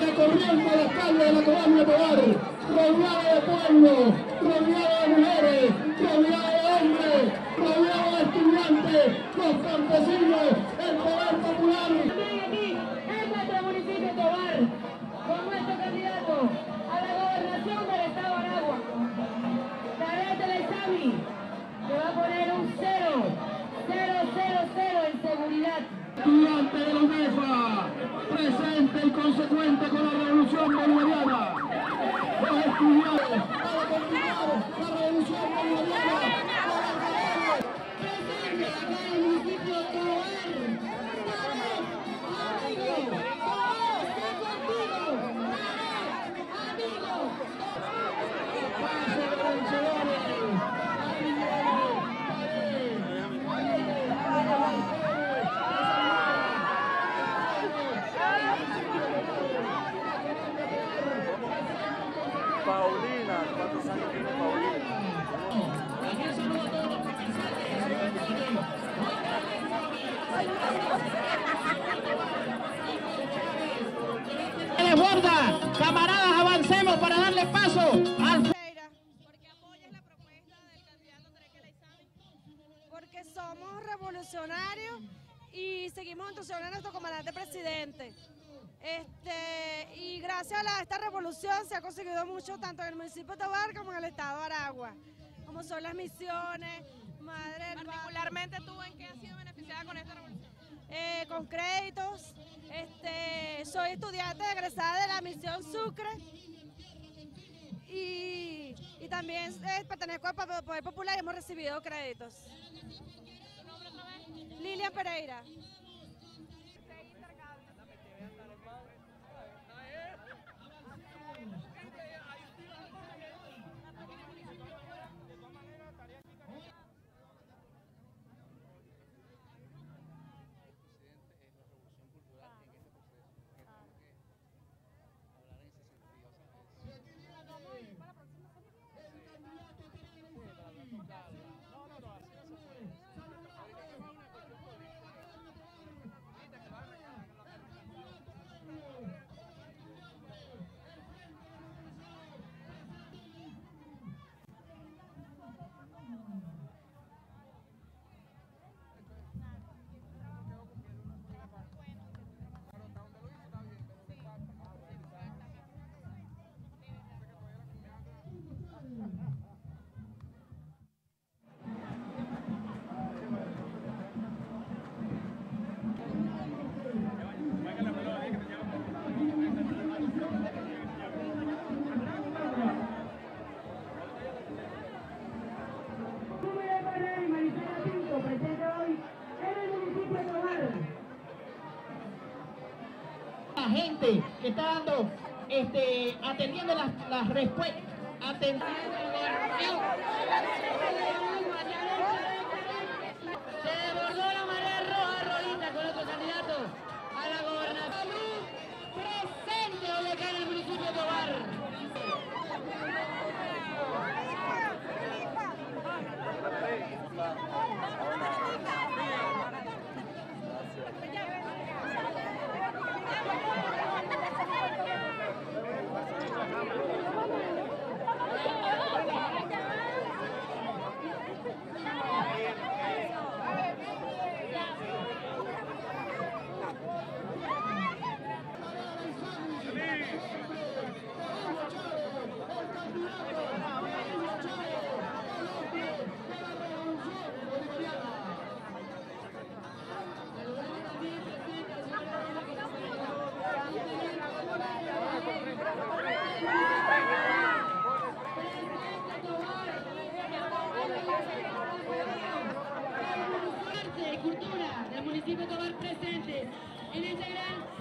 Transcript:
recorriendo las calles de la colonia Tobar, rodeado de pueblo, rodeado de mujeres, rodeado de hombres, rodeado de estudiantes, los campesinos, Estudiante de la UNEFA, presente y consecuente con la revolución bolivariana. Paulina, ¿cuántos años tiene Paulina? Desborda, camaradas, avancemos para darle paso al Pereira, porque apoyas la propuesta del candidato Treque Leizami, porque somos revolucionarios y seguimos entusiasmando a nuestro comandante presidente. Este, y gracias a la- esta revolución se ha conseguido mucho tanto en el municipio de Tobar como en el estado de Aragua, como son las misiones, madre Particularmente tú, ¿en qué has sido beneficiada con esta revolución? eh, con créditos. Este, soy estudiante egresada de la misión Sucre y, y también eh, pertenezco al Poder Popular y hemos recibido créditos. Lilian Pereira. La gente que está dando, este, atendiendo las, las respuestas desbordó la marea roja rolita con otro candidato a la gobernación. Presente hoy acá en el municipio de Tobar. Arte y cultura del municipio de Tobar presente en este gran